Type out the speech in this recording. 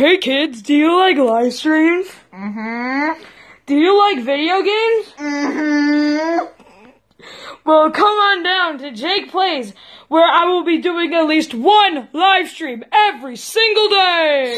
Hey kids, do you like live streams? Mm-hmm. Do you like video games? Mm-hmm. Well, come on down to Jake Plays, where I will be doing at least one live stream every single day.